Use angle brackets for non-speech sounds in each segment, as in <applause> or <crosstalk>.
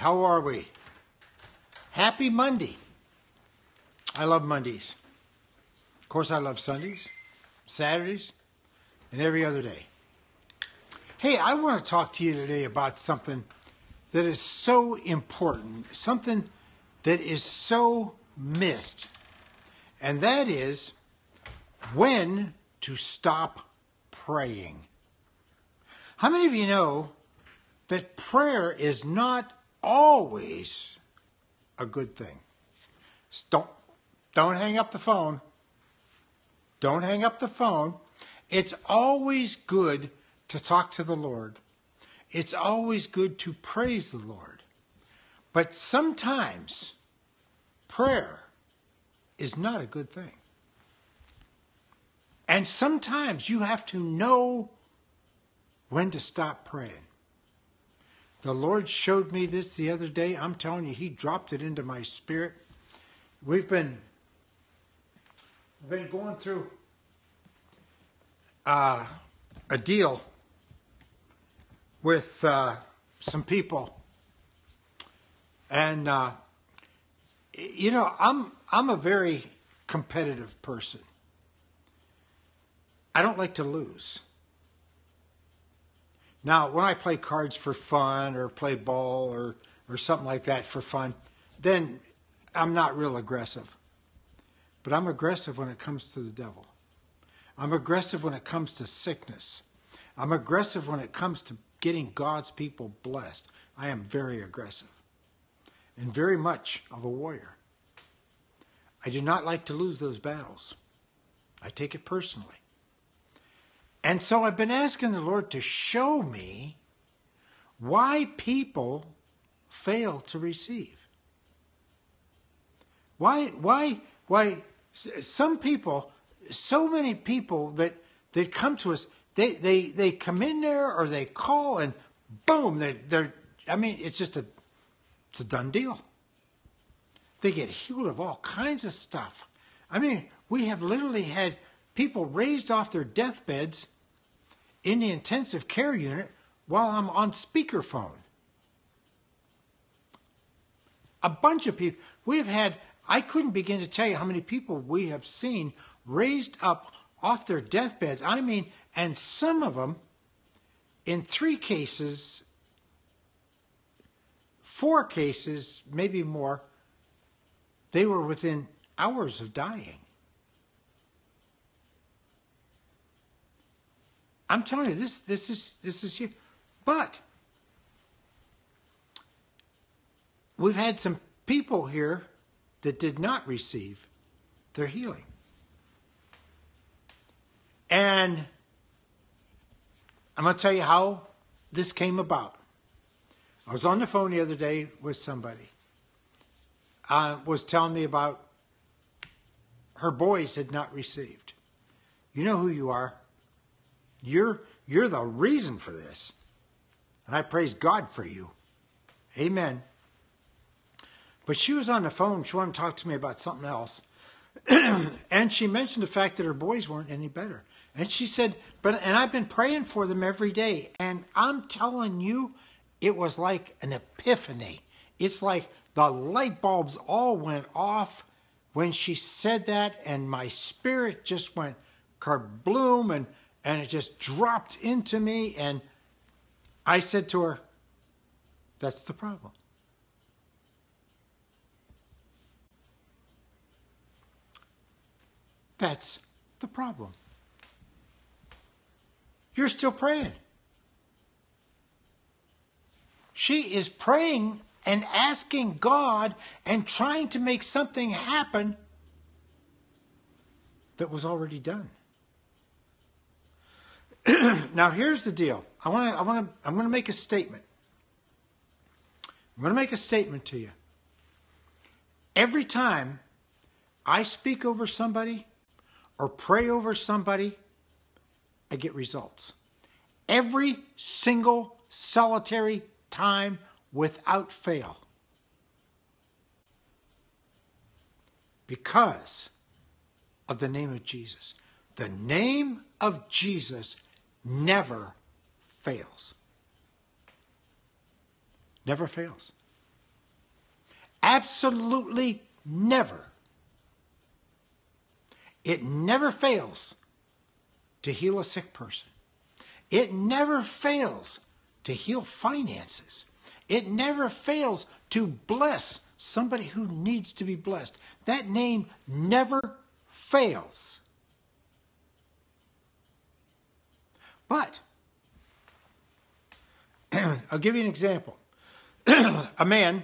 how are we? Happy Monday. I love Mondays. Of course, I love Sundays, Saturdays, and every other day. Hey, I want to talk to you today about something that is so important, something that is so missed, and that is when to stop praying. How many of you know that prayer is not always a good thing? Don't, don't hang up the phone. Don't hang up the phone. It's always good to talk to the Lord. It's always good to praise the Lord. But sometimes prayer is not a good thing. And sometimes you have to know when to stop praying. The Lord showed me this the other day. I'm telling you, He dropped it into my spirit. We've been been going through uh, a deal with uh, some people, and uh, you know, I'm I'm a very competitive person. I don't like to lose. Now, when I play cards for fun or play ball or, or something like that for fun, then I'm not real aggressive. But I'm aggressive when it comes to the devil. I'm aggressive when it comes to sickness. I'm aggressive when it comes to getting God's people blessed. I am very aggressive and very much of a warrior. I do not like to lose those battles. I take it personally. And so I've been asking the Lord to show me why people fail to receive. Why, why, why some people, so many people that, that come to us, they, they, they come in there or they call and boom, they, they're, I mean, it's just a, it's a done deal. They get healed of all kinds of stuff. I mean, we have literally had people raised off their deathbeds in the intensive care unit while I'm on speakerphone. A bunch of people. We've had, I couldn't begin to tell you how many people we have seen raised up off their deathbeds. I mean, and some of them, in three cases, four cases, maybe more, they were within hours of dying. I'm telling you, this this is this is huge. But we've had some people here that did not receive their healing. And I'm going to tell you how this came about. I was on the phone the other day with somebody. Uh, was telling me about her boys had not received. You know who you are. You're, you're the reason for this. And I praise God for you. Amen. But she was on the phone. She wanted to talk to me about something else. <clears throat> and she mentioned the fact that her boys weren't any better. And she said, but, and I've been praying for them every day. And I'm telling you, it was like an epiphany. It's like the light bulbs all went off when she said that. And my spirit just went kerbloom. And and it just dropped into me. And I said to her, That's the problem. That's the problem. You're still praying. She is praying and asking God and trying to make something happen that was already done. <clears throat> now here's the deal. I want to. I want to. I'm going to make a statement. I'm going to make a statement to you. Every time I speak over somebody or pray over somebody, I get results. Every single solitary time without fail. Because of the name of Jesus. The name of Jesus never fails. Never fails. absolutely never, it never fails to heal a sick person. It never fails to heal finances. It never fails to bless somebody who needs to be blessed. That name never fails. But <clears throat> I'll give you an example. <clears throat> a man,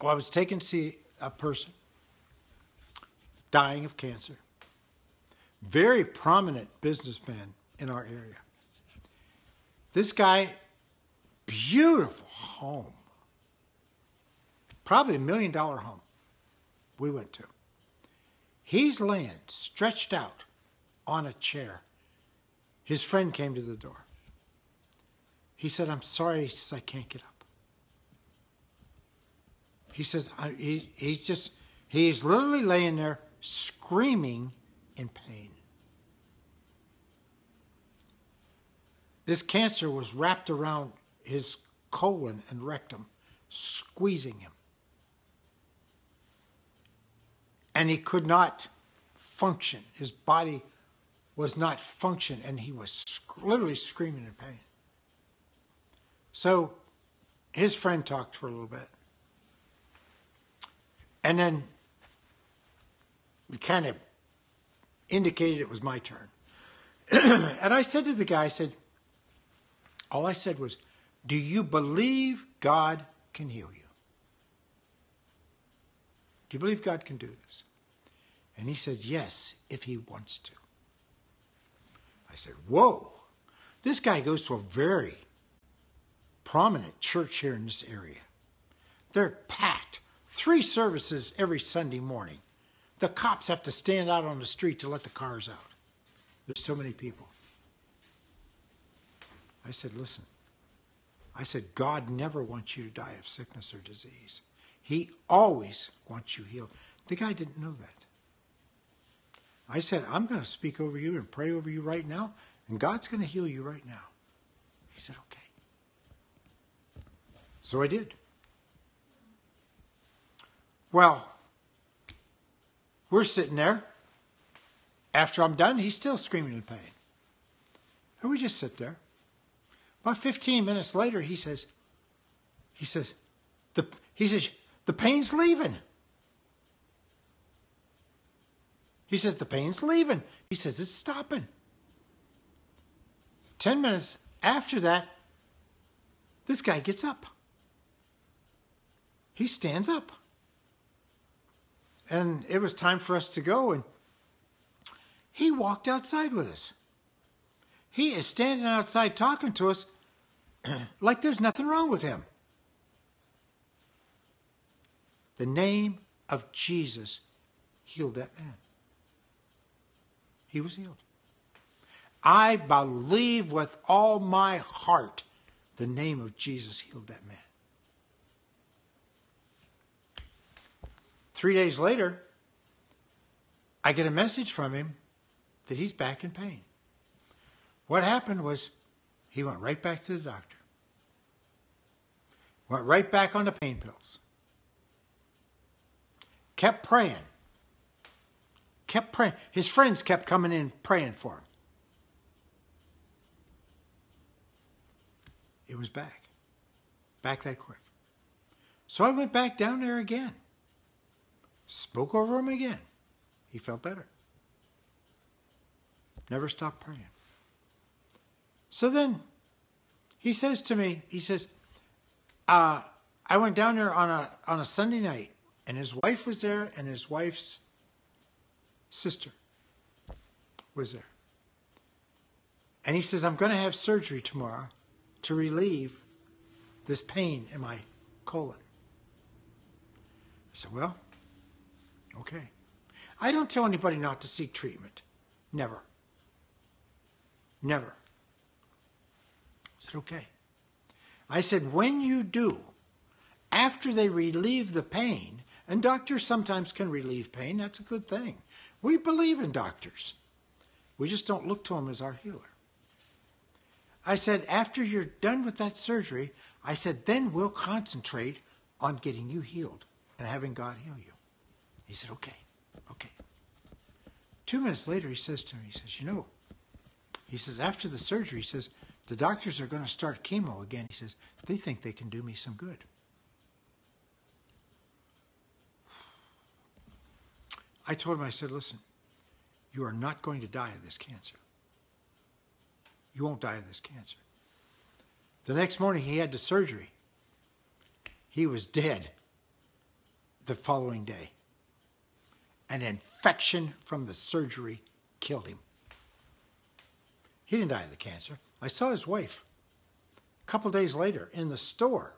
well, I was taken to see a person dying of cancer, very prominent businessman in our area. This guy, beautiful home, probably a million dollar home we went to. He's laying stretched out on a chair. His friend came to the door. He said, I'm sorry. He says, I can't get up. He says, he, he's just, he's literally laying there screaming in pain. This cancer was wrapped around his colon and rectum, squeezing him. And he could not function. His body was not function, and he was literally screaming in pain. So his friend talked for a little bit. And then we kind of indicated it was my turn. <clears throat> and I said to the guy, I said, all I said was, Do you believe God can heal you? Do you believe God can do this? And he said, Yes, if he wants to. I said, Whoa, this guy goes to a very prominent church here in this area. They're packed. Three services every Sunday morning. The cops have to stand out on the street to let the cars out. There's so many people. I said, listen. I said, God never wants you to die of sickness or disease. He always wants you healed. The guy didn't know that. I said, I'm going to speak over you and pray over you right now, and God's going to heal you right now. He said, okay. So I did. Well, we're sitting there. After I'm done, he's still screaming in pain. And we just sit there. About 15 minutes later, he says, he says, the, he says, the pain's leaving. He says, the pain's leaving. He says, it's stopping. 10 minutes after that, this guy gets up. He stands up. And it was time for us to go, and he walked outside with us. He is standing outside talking to us <clears throat> like there's nothing wrong with him. The name of Jesus healed that man. He was healed. I believe with all my heart the name of Jesus healed that man. Three days later, I get a message from him that he's back in pain. What happened was he went right back to the doctor. Went right back on the pain pills. Kept praying. Kept praying. His friends kept coming in praying for him. It was back. Back that quick. So I went back down there again. Spoke over him again. He felt better. Never stopped praying. So then he says to me, he says, uh, I went down there on a on a Sunday night, and his wife was there, and his wife's sister was there. And he says, I'm going to have surgery tomorrow to relieve this pain in my colon. I said, Well, okay. I don't tell anybody not to seek treatment. Never. Never said, okay. I said, when you do, after they relieve the pain, and doctors sometimes can relieve pain, that's a good thing. We believe in doctors. We just don't look to them as our healer. I said, after you're done with that surgery, I said, then we'll concentrate on getting you healed and having God heal you. He said, Okay, okay. Two minutes later, he says to me, He says, You know, he says, after the surgery, he says, the doctors are going to start chemo again. He says, they think they can do me some good. I told him, I said, listen, you are not going to die of this cancer. You won't die of this cancer. The next morning, he had the surgery. He was dead the following day. An infection from the surgery killed him. He didn't die of the cancer. I saw his wife a couple days later in the store.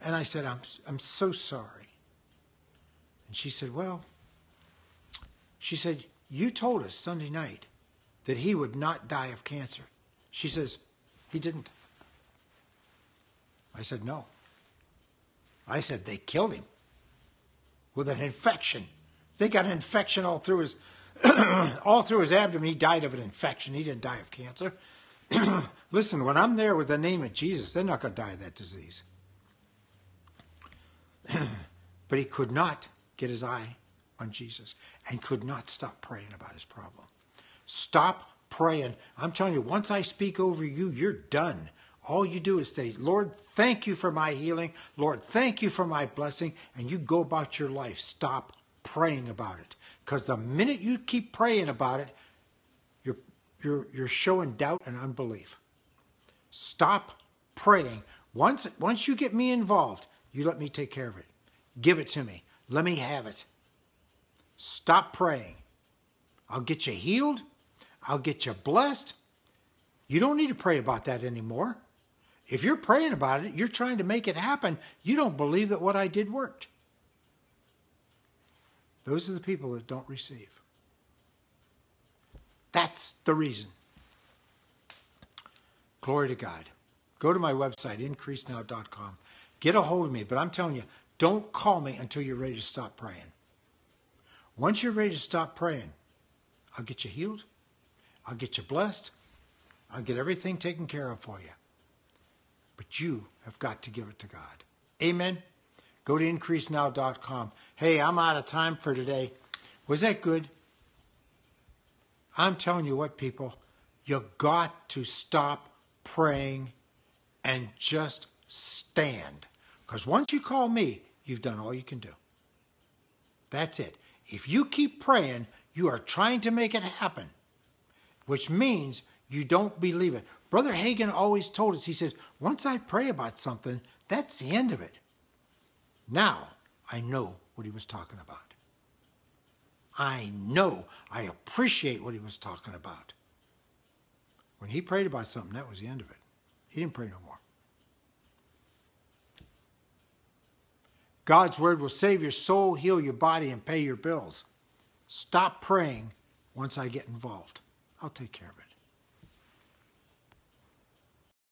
And I said, I'm, I'm so sorry. And she said, Well, she said, You told us Sunday night that he would not die of cancer. She says, He didn't. I said, No. I said, They killed him with an infection. They got an infection all through his <clears throat> all through his abdomen. He died of an infection. He didn't die of cancer. <clears throat> Listen, when I'm there with the name of Jesus, they're not going to die of that disease. <clears throat> but he could not get his eye on Jesus and could not stop praying about his problem. Stop praying. I'm telling you, once I speak over you, you're done. All you do is say, Lord, thank you for my healing. Lord, thank you for my blessing. And you go about your life. Stop praying about it. Because the minute you keep praying about it, you're, you're, you're showing doubt and unbelief. Stop praying. Once, once you get me involved, you let me take care of it. Give it to me. Let me have it. Stop praying. I'll get you healed. I'll get you blessed. You don't need to pray about that anymore. If you're praying about it, you're trying to make it happen. You don't believe that what I did worked. Those are the people that don't receive. That's the reason. Glory to God. Go to my website, increasenow.com. Get a hold of me, but I'm telling you, don't call me until you're ready to stop praying. Once you're ready to stop praying, I'll get you healed. I'll get you blessed. I'll get everything taken care of for you. But you have got to give it to God. Amen. Go to increasenow.com. Hey, I'm out of time for today. Was that good? I'm telling you what, people, you got to stop praying and just stand. Because once you call me, you've done all you can do. That's it. If you keep praying, you are trying to make it happen, which means you don't believe it. Brother Hagin always told us, he says, once I pray about something, that's the end of it. Now I know what he was talking about. I know, I appreciate what he was talking about. When he prayed about something, that was the end of it. He didn't pray no more. God's word will save your soul, heal your body, and pay your bills. Stop praying once I get involved. I'll take care of it.